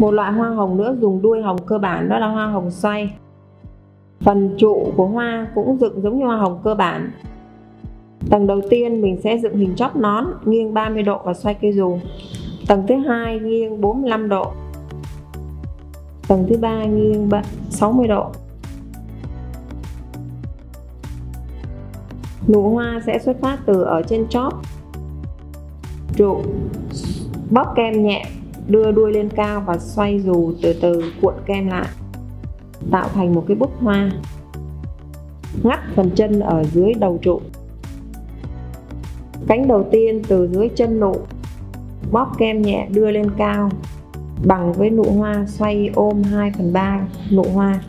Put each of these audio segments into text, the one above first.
một loại hoa hồng nữa, dùng đuôi hồng cơ bản, đó là hoa hồng xoay. Phần trụ của hoa cũng dựng giống như hoa hồng cơ bản. Tầng đầu tiên mình sẽ dựng hình chóp nón, nghiêng 30 độ và xoay cây dù. Tầng thứ hai nghiêng 45 độ. Tầng thứ ba nghiêng 60 độ. Nụ hoa sẽ xuất phát từ ở trên chóp. Trụ, bóp kem nhẹ đưa đuôi lên cao và xoay dù từ từ cuộn kem lại tạo thành một cái búp hoa ngắt phần chân ở dưới đầu trụ. Cánh đầu tiên từ dưới chân nụ bóp kem nhẹ đưa lên cao bằng với nụ hoa xoay ôm 2 phần 3 nụ hoa.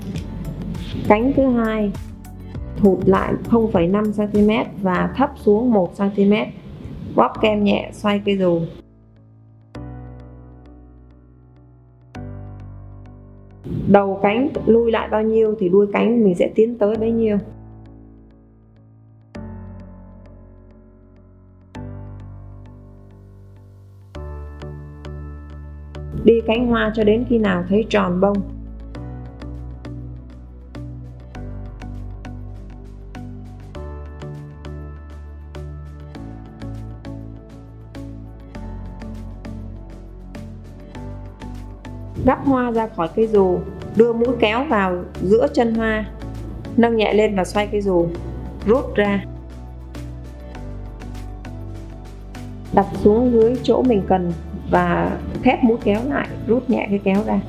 Cánh thứ hai thụt lại 0,5 cm và thấp xuống 1 cm bóp kem nhẹ xoay cây dù. Đầu cánh lui lại bao nhiêu thì đuôi cánh mình sẽ tiến tới bấy nhiêu. Đi cánh hoa cho đến khi nào thấy tròn bông. Gắp hoa ra khỏi cây dù, đưa mũi kéo vào giữa chân hoa, nâng nhẹ lên và xoay cây dù, rút ra. Đặt xuống dưới chỗ mình cần và thép mũi kéo lại, rút nhẹ cái kéo ra.